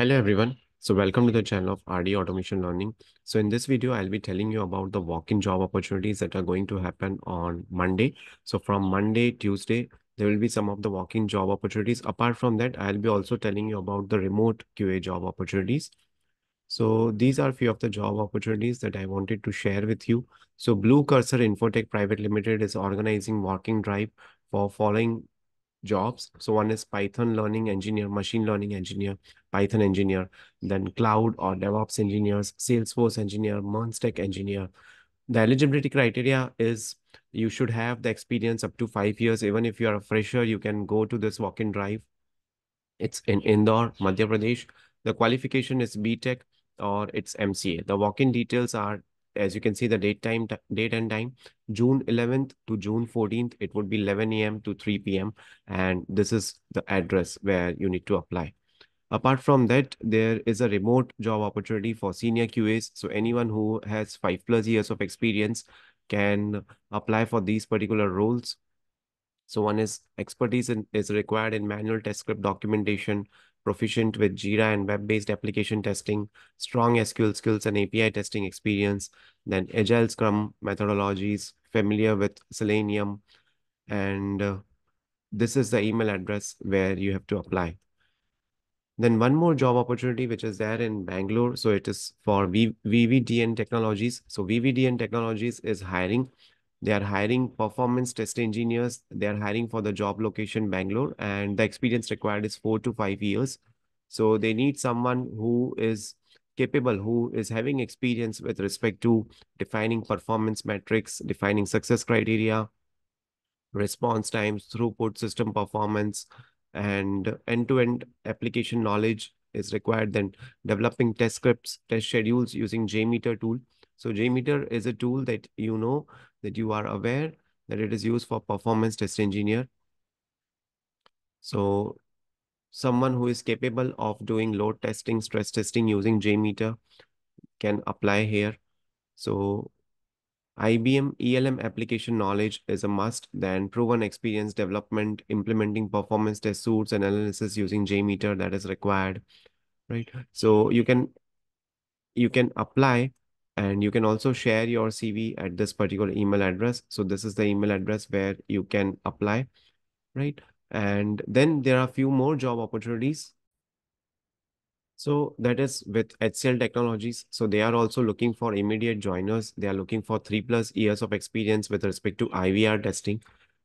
Hello everyone. So welcome to the channel of RD Automation Learning. So in this video, I'll be telling you about the walk-in job opportunities that are going to happen on Monday. So from Monday, Tuesday, there will be some of the walk-in job opportunities. Apart from that, I'll be also telling you about the remote QA job opportunities. So these are few of the job opportunities that I wanted to share with you. So Blue Cursor Infotech Private Limited is organizing walk-in drive for following jobs. So one is Python learning engineer, machine learning engineer, Python engineer, then cloud or DevOps engineers, Salesforce engineer, Monstack engineer. The eligibility criteria is you should have the experience up to five years. Even if you are a fresher, you can go to this walk-in drive. It's in Indore, Madhya Pradesh. The qualification is BTech or it's MCA. The walk-in details are as you can see the date time date and time june 11th to june 14th it would be 11 a.m to 3 p.m and this is the address where you need to apply. Apart from that there is a remote job opportunity for senior qas so anyone who has five plus years of experience can apply for these particular roles. So one is expertise in, is required in manual test script documentation proficient with Jira and web-based application testing, strong SQL skills and API testing experience, then Agile Scrum methodologies, familiar with Selenium, and uh, this is the email address where you have to apply. Then one more job opportunity, which is there in Bangalore. So it is for v VVDN Technologies. So VVDN Technologies is hiring they are hiring performance test engineers. They are hiring for the job location Bangalore and the experience required is four to five years. So they need someone who is capable, who is having experience with respect to defining performance metrics, defining success criteria, response times, throughput, system performance, and end-to-end -end application knowledge is required. Then developing test scripts, test schedules using JMeter tool. So JMeter is a tool that you know that you are aware that it is used for performance test engineer. So someone who is capable of doing load testing, stress testing using JMeter can apply here. So IBM ELM application knowledge is a must, then proven experience development, implementing performance test suits and analysis using JMeter that is required, right? So you can you can apply and you can also share your CV at this particular email address. So this is the email address where you can apply, right? And then there are a few more job opportunities. So that is with HCL Technologies. So they are also looking for immediate joiners. They are looking for three plus years of experience with respect to IVR testing.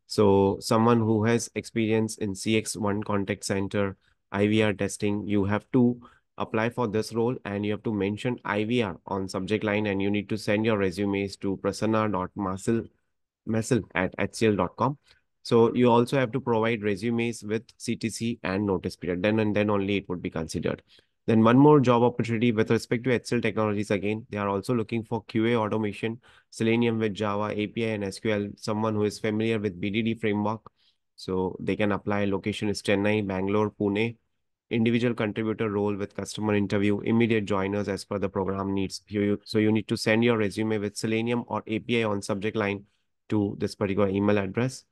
So someone who has experience in CXone contact center, IVR testing, you have to apply for this role and you have to mention IVR on subject line and you need to send your resumes to prasanna.masil at hcl.com. So you also have to provide resumes with CTC and notice period. Then and then only it would be considered. Then one more job opportunity with respect to HCL Technologies again. They are also looking for QA automation, Selenium with Java, API and SQL, someone who is familiar with BDD framework. So they can apply. Location is Chennai, Bangalore, Pune, individual contributor role with customer interview, immediate joiners as per the program needs. You, so you need to send your resume with Selenium or API on subject line to this particular email address.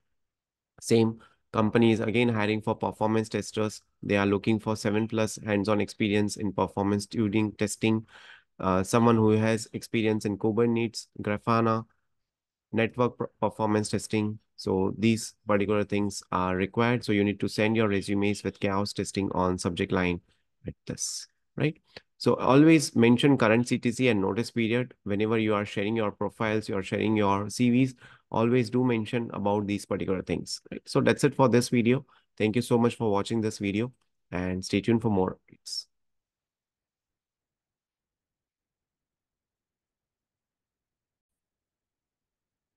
Same companies again hiring for performance testers. They are looking for seven plus hands-on experience in performance tuning testing. Uh, someone who has experience in Kubernetes, Grafana, network performance testing, so these particular things are required. So you need to send your resumes with chaos testing on subject line with this, right? So always mention current CTC and notice period. Whenever you are sharing your profiles, you are sharing your CVs, always do mention about these particular things. Right? So that's it for this video. Thank you so much for watching this video and stay tuned for more.